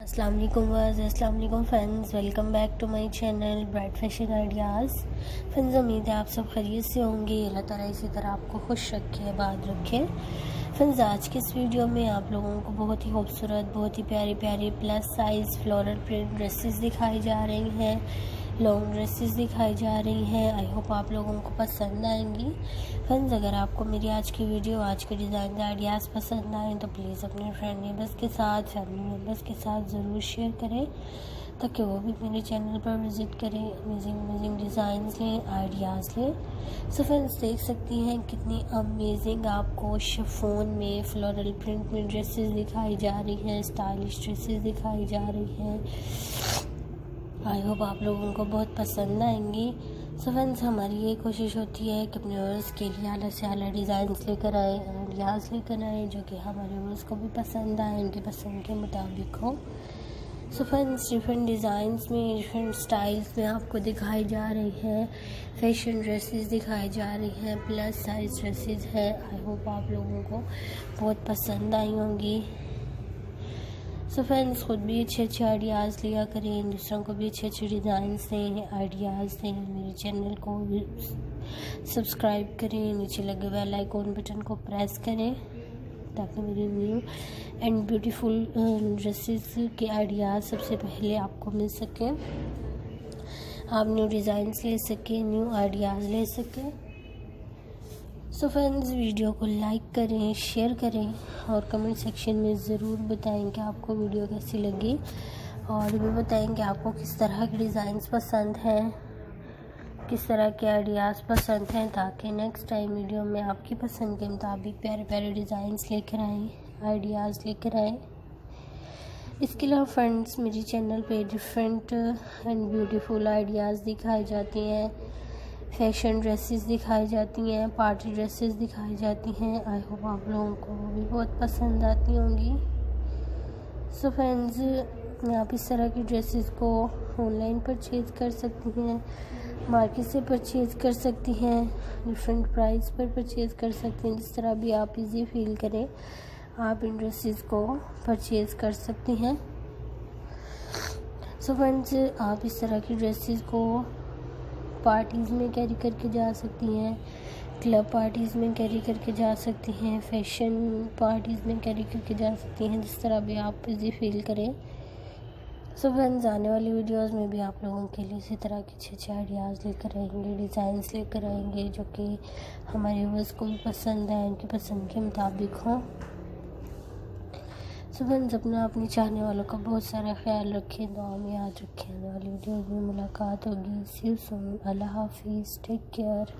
अस्सलाम वालेकुम अस्सलाम वालेकुम friends welcome back to my channel bright fashion ideas friends उम्मीद है आप सब खरीद से होंगे, अल्लाह ताला इसी तरह आपको खुश रखे, आबाद रखे। फ्रेंड्स आज के इस वीडियो में आप लोगों को बहुत ही खूबसूरत, बहुत ही प्यारी प्यारी plus size floral print dresses दिखाई जा रही हैं। लॉन्ग ड्रेसेस दिखाई जा रही हैं। आई होप आप लोगों को पसंद आएँगी। फ्रेंड्स अगर आपको मेरी आज की वीडियो आज के डिज़ाइन आइडियाज़ पसंद आए तो प्लीज़ अपने फ्रेंड मेंबर्स के साथ फैमिली मेंबर्स के साथ ज़रूर शेयर करें, ताकि वो भी मेरे चैनल पर विज़िट करें अमेजिंग अमेजिंग डिज़ाइन लें आइडियाज़ लें। सो फ्रेंड्स देख सकती हैं कितनी अमेजिंग आपको शफोन में फ्लोरल प्रिंट में ड्रेसेस दिखाई जा रही हैं स्टाइलिश ड्रेसेस दिखाई जा रही हैं। आई होप आप लोगों को बहुत पसंद आएँगी। सो फ्रेंड्स हमारी ये कोशिश होती है कि अपने वर्स के लिए आला से अलग डिज़ाइन लेकर आए आइडियाज़ लेकर आए, जो कि हमारे वर्स को भी पसंद आए, उनकी पसंद के मुताबिक हो। सो फ्रेंड्स डिफरेंट डिज़ाइंस में डिफरेंट स्टाइल्स में आपको दिखाई जा रही है। फ़ैशन ड्रेसेस दिखाई जा रही हैं प्लस साइज़ ड्रेसेस है। आई होप आप लोगों को बहुत पसंद आई होंगी। सो फ्रेंड्स खुद भी अच्छे अच्छे आइडियाज़ लिया करें, दूसरों को भी अच्छे अच्छे डिज़ाइन दें आइडियाज़ दें, मेरे चैनल को सब्सक्राइब करें, नीचे लगे बेल आइकॉन बटन को प्रेस करें, ताकि मेरी न्यू एंड ब्यूटीफुल ड्रेसेस के आइडियाज़ सबसे पहले आपको मिल सकें। आप न्यू डिज़ाइंस ले सकें न्यू आइडियाज़ ले सकें। सो फ्रेंड्स वीडियो को लाइक करें शेयर करें और कमेंट सेक्शन में ज़रूर बताएँ कि आपको वीडियो कैसी लगी और भी बताएँ कि आपको किस तरह के डिज़ाइंस पसंद हैं, किस तरह के आइडियाज़ पसंद हैं ताकि नेक्स्ट टाइम वीडियो में आपकी पसंद के मुताबिक प्यारे प्यारे डिज़ाइंस लेकर आएँ आइडियाज़ लेकर आएँ। इसके अलावा फ्रेंड्स मेरी चैनल पे डिफरेंट एंड ब्यूटीफुल आइडियाज़ दिखाई जाती हैं। फ़ैशन ड्रेसेस दिखाई जाती हैं पार्टी ड्रेसेस दिखाई जाती हैं। आई होप आप लोगों को भी बहुत पसंद आती होंगी। सो फ्रेंड्स आप इस तरह की ड्रेसेस को ऑनलाइन परचेज़ कर सकती हैं मार्केट से परचेज़ कर सकती हैं डिफरेंट प्राइस पर परचेज़ कर सकती हैं, जिस तरह भी आप इजी फील करें, आप इन ड्रेसेस को परचेज़ कर सकती हैं। सो फ्रेंड्स आप इस तरह की ड्रेसेस को पार्टीज़ में कैरी करके जा सकती हैं क्लब पार्टीज़ में कैरी करके जा सकती हैं फ़ैशन पार्टीज़ में कैरी करके जा सकती हैं, जिस तरह भी आप इजी फील करें। सो फ्रेंड्स आने वाली वीडियोस में भी आप लोगों के लिए इसी तरह के अच्छे अच्छे आइडियाज़ लेकर आएँगे डिज़ाइंस लेकर आएँगे, जो कि हमारे व्यूवर्स को भी पसंद आए, उनकी पसंद के मुताबिक हों। सो सपना अपना चाहने वालों का बहुत सारा ख्याल रखें दुआ में याद रखें। वाली वीडियो में मुलाकात होगी। सिर्फ़ अल्लाह हाफिज़। Take care